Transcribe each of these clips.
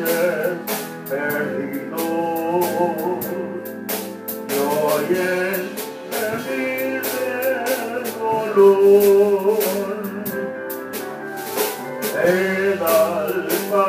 luce perdido y hoy es el dolor el alma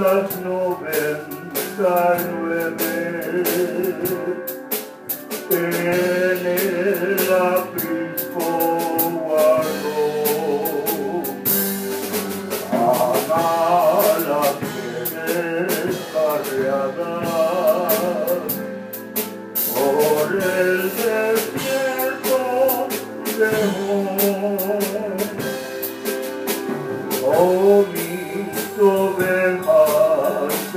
las noventa nueve en el aprisco guardó. Ama las pieles carreadas por el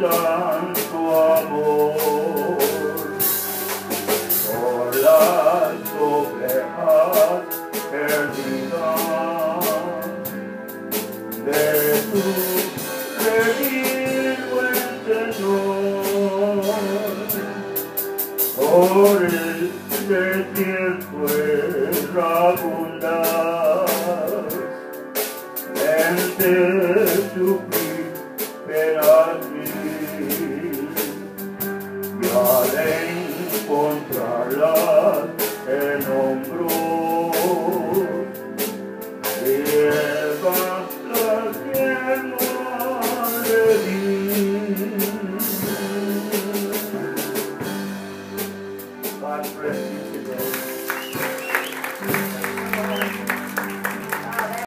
tanto amor. Por las obleas perdidas de tu reír buen tenor por el desierto errabundas entre tu encontrarás en